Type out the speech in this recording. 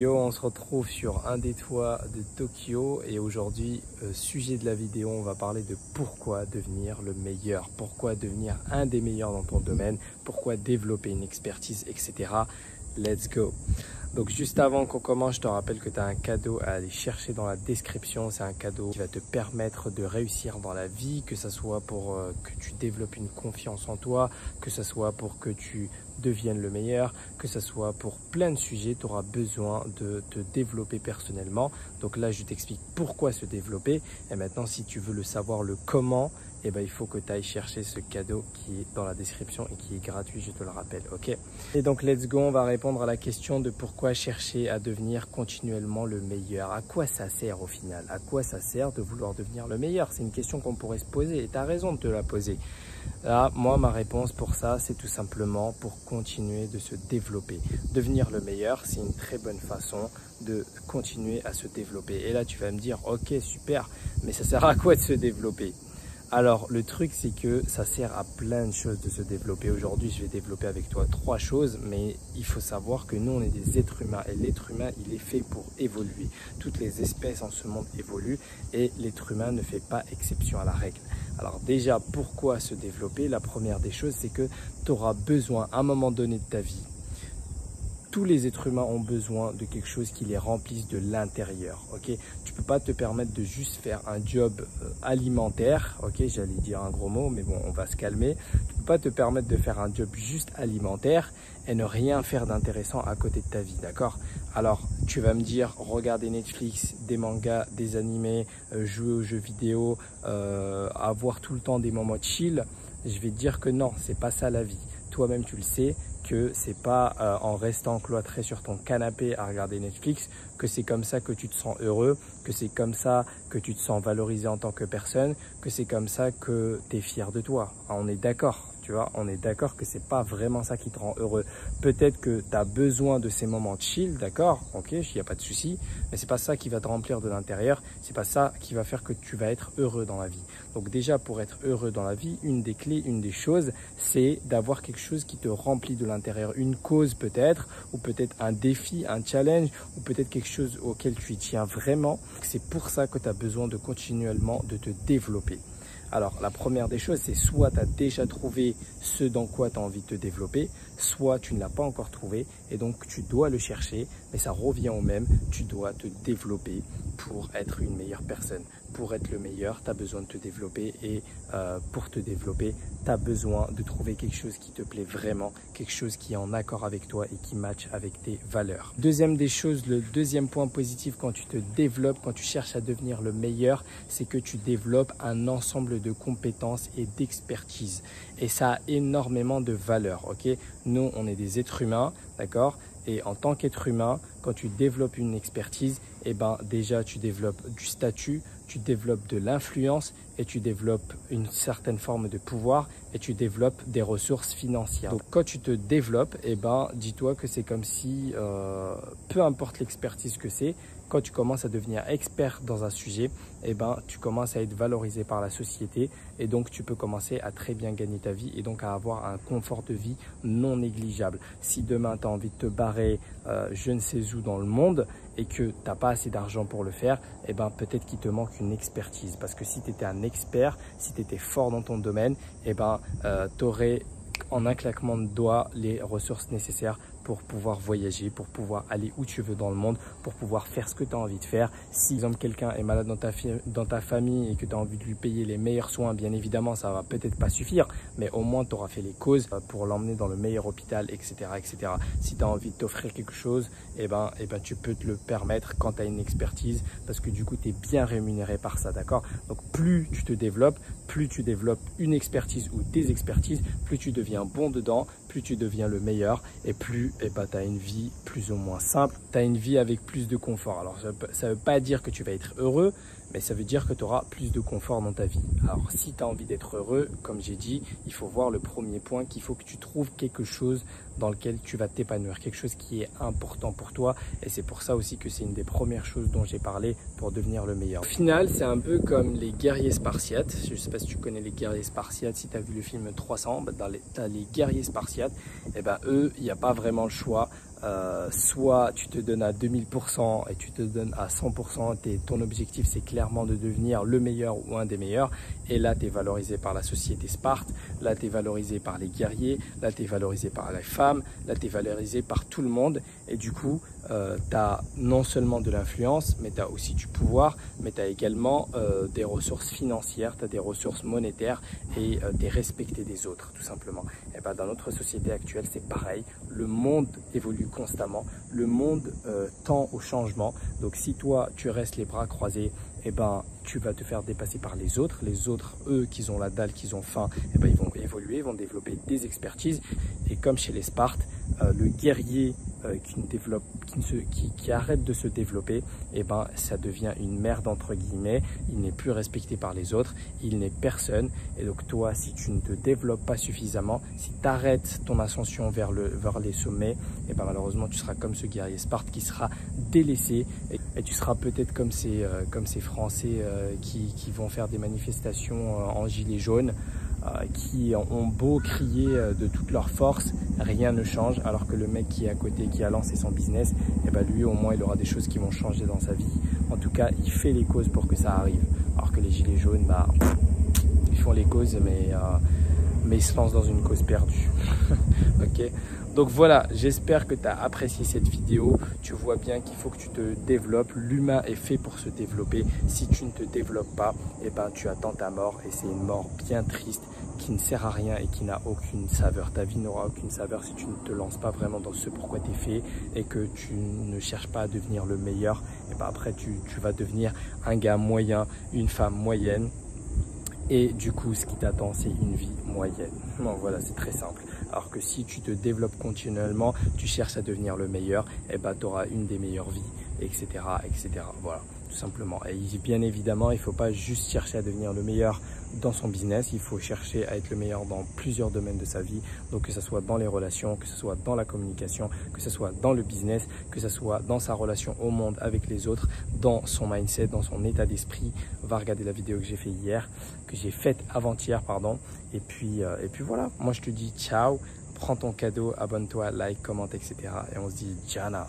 Yo, on se retrouve sur un des toits de Tokyo et aujourd'hui, euh, sujet de la vidéo, on va parler de pourquoi devenir le meilleur, pourquoi devenir un des meilleurs dans ton domaine, pourquoi développer une expertise, etc. Let's go donc juste avant qu'on commence, je te rappelle que tu as un cadeau à aller chercher dans la description. C'est un cadeau qui va te permettre de réussir dans la vie, que ce soit pour euh, que tu développes une confiance en toi, que ce soit pour que tu deviennes le meilleur, que ce soit pour plein de sujets, tu auras besoin de te développer personnellement. Donc là, je t'explique pourquoi se développer. Et maintenant, si tu veux le savoir, le comment, eh ben, il faut que tu ailles chercher ce cadeau qui est dans la description et qui est gratuit, je te le rappelle. ok? Et donc, let's go, on va répondre à la question de pourquoi chercher à devenir continuellement le meilleur. À quoi ça sert au final? À quoi ça sert de vouloir devenir le meilleur? C'est une question qu'on pourrait se poser et tu as raison de te la poser. Là, moi, ma réponse pour ça, c'est tout simplement pour continuer de se développer. Devenir le meilleur, c'est une très bonne façon de continuer à se développer. Et là, tu vas me dire, ok, super, mais ça sert à quoi de se développer? Alors, le truc, c'est que ça sert à plein de choses de se développer. Aujourd'hui, je vais développer avec toi trois choses, mais il faut savoir que nous, on est des êtres humains et l'être humain, il est fait pour évoluer. Toutes les espèces en ce monde évoluent et l'être humain ne fait pas exception à la règle. Alors déjà, pourquoi se développer? La première des choses, c'est que tu auras besoin à un moment donné de ta vie tous les êtres humains ont besoin de quelque chose qui les remplisse de l'intérieur. Ok, tu peux pas te permettre de juste faire un job euh, alimentaire. Ok, j'allais dire un gros mot, mais bon, on va se calmer. Tu peux pas te permettre de faire un job juste alimentaire et ne rien faire d'intéressant à côté de ta vie, d'accord? Alors, tu vas me dire, regarder Netflix, des mangas, des animés, euh, jouer aux jeux vidéo, euh, avoir tout le temps des moments chill. Je vais te dire que non, c'est pas ça la vie. Toi-même, tu le sais que c'est pas euh, en restant cloîtré sur ton canapé à regarder Netflix que c'est comme ça que tu te sens heureux, que c'est comme ça que tu te sens valorisé en tant que personne, que c'est comme ça que tu es fier de toi. On est d'accord tu vois, on est d'accord que c'est pas vraiment ça qui te rend heureux. Peut-être que tu as besoin de ces moments chill, d'accord, ok, il n'y a pas de souci, mais c'est pas ça qui va te remplir de l'intérieur, c'est pas ça qui va faire que tu vas être heureux dans la vie. Donc déjà, pour être heureux dans la vie, une des clés, une des choses, c'est d'avoir quelque chose qui te remplit de l'intérieur, une cause peut-être, ou peut-être un défi, un challenge, ou peut-être quelque chose auquel tu y tiens vraiment. C'est pour ça que tu as besoin de continuellement de te développer. Alors, la première des choses, c'est soit tu as déjà trouvé ce dans quoi tu as envie de te développer, soit tu ne l'as pas encore trouvé et donc tu dois le chercher, mais ça revient au même, tu dois te développer pour être une meilleure personne. Pour être le meilleur, tu as besoin de te développer et euh, pour te développer, tu as besoin de trouver quelque chose qui te plaît vraiment, quelque chose qui est en accord avec toi et qui match avec tes valeurs. Deuxième des choses, le deuxième point positif quand tu te développes, quand tu cherches à devenir le meilleur, c'est que tu développes un ensemble de compétences et d'expertise. Et ça a énormément de valeur, ok? Nous, on est des êtres humains, d'accord? Et en tant qu'être humain, quand tu développes une expertise, eh ben déjà tu développes du statut, tu développes de l'influence et tu développes une certaine forme de pouvoir et tu développes des ressources financières. Donc quand tu te développes, eh ben dis-toi que c'est comme si, euh, peu importe l'expertise que c'est, quand tu commences à devenir expert dans un sujet, eh ben, tu commences à être valorisé par la société et donc tu peux commencer à très bien gagner ta vie et donc à avoir un confort de vie non négligeable. Si demain tu as envie de te barrer euh, je ne sais où dans le monde et que tu n'as pas assez d'argent pour le faire, eh ben, peut-être qu'il te manque une expertise. Parce que si tu étais un expert, si tu étais fort dans ton domaine, eh ben, euh, tu aurais en un claquement de doigts les ressources nécessaires pour pouvoir voyager, pour pouvoir aller où tu veux dans le monde, pour pouvoir faire ce que tu as envie de faire. Si, par exemple, quelqu'un est malade dans ta, famille et que tu as envie de lui payer les meilleurs soins, bien évidemment, ça va peut-être pas suffire, mais au moins tu auras fait les causes euh, pour l'emmener dans le meilleur hôpital, etc. etc. Si tu as envie de t'offrir quelque chose, eh ben, eh ben, tu peux te le permettre quand tu as une expertise parce que du coup, tu es bien rémunéré par ça, d'accord? Donc, plus tu te développes, plus tu développes une expertise ou des expertises, plus tu deviens bon dedans, plus tu deviens le meilleur et plus eh ben, tu une vie plus ou moins simple, tu as une vie avec plus de confort. Alors ça ne veut pas dire que tu vas être heureux, mais ça veut dire que tu auras plus de confort dans ta vie. Alors si tu as envie d'être heureux, comme j'ai dit, il faut voir le premier point qu'il faut que tu trouves quelque chose dans lequel tu vas t'épanouir, quelque chose qui est important pour toi et c'est pour ça aussi que c'est une des premières choses dont j'ai parlé pour devenir le meilleur. Au final, c'est un peu comme les guerriers spartiates. Je sais pas si tu connais les guerriers spartiates, si tu as vu le film 300, bah, dans les, les guerriers spartiates, et eh ben eux, il n'y a pas vraiment le choix euh, soit tu te donnes à 2000% et tu te donnes à 100%, et ton objectif c'est clairement de devenir le meilleur ou un des meilleurs, et là tu es valorisé par la société Sparte, là tu es valorisé par les guerriers, là tu es valorisé par les femmes, là tu es valorisé par tout le monde, et du coup euh, tu as non seulement de l'influence, mais tu as aussi du pouvoir, mais tu as également euh, des ressources financières, tu as des ressources monétaires et euh, tu es respecté des autres tout simplement. Et ben, dans notre société actuelle c'est pareil, le monde évolue constamment, le monde euh, tend au changement. Donc si toi tu restes les bras croisés, eh ben tu vas te faire dépasser par les autres. Les autres, eux, qui ont la dalle, qui ont faim, eh ben ils vont évoluer, vont développer des expertises. Et comme chez les Spartes, euh, le guerrier qui, ne développe, qui, qui, arrête de se développer, et eh ben, ça devient une merde entre guillemets. Il n'est plus respecté par les autres, il n'est personne. Et donc toi, si tu ne te développes pas suffisamment, si tu arrêtes ton ascension vers, le, vers les sommets, et ben, malheureusement, tu seras comme ce guerrier Sparte qui sera délaissé. Et, et tu seras peut-être comme ces, euh, comme ces Français euh, qui, qui, vont faire des manifestations en gilet jaune. Euh, qui ont beau crier euh, de toute leur force, rien ne change, alors que le mec qui est à côté, qui a lancé son business, et eh ben lui au moins il aura des choses qui vont changer dans sa vie. En tout cas, il fait les causes pour que ça arrive. Alors que les gilets jaunes, bah, ils font les causes, mais, euh, mais ils se lancent dans une cause perdue. ok donc voilà, j'espère que tu as apprécié cette vidéo. Tu vois bien qu'il faut que tu te développes. L'humain est fait pour se développer. Si tu ne te développes pas, eh ben, tu attends ta mort et c'est une mort bien triste qui ne sert à rien et qui n'a aucune saveur. Ta vie n'aura aucune saveur si tu ne te lances pas vraiment dans ce pourquoi tu es fait et que tu ne cherches pas à devenir le meilleur. Et ben après, tu vas devenir un gars moyen, une femme moyenne et du coup, ce qui t'attend, c'est une vie moyenne. Bon, voilà, c'est très simple. Alors que si tu te développes continuellement, tu cherches à devenir le meilleur, et eh ben, tu auras une des meilleures vies, etc., etc. Voilà tout simplement. Et bien évidemment, il ne faut pas juste chercher à devenir le meilleur dans son business, il faut chercher à être le meilleur dans plusieurs domaines de sa vie. Donc que ce soit dans les relations, que ce soit dans la communication, que ce soit dans le business, que ce soit dans sa relation au monde avec les autres, dans son mindset, dans son état d'esprit. Va regarder la vidéo que j'ai fait hier, que j'ai faite avant-hier, pardon. Et puis, euh, et puis voilà, moi je te dis ciao, prends ton cadeau, abonne-toi, like, commente, etc. Et on se dit Jana.